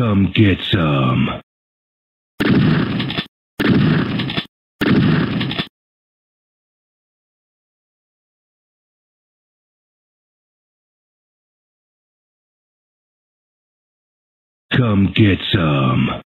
Come get some. Come get some.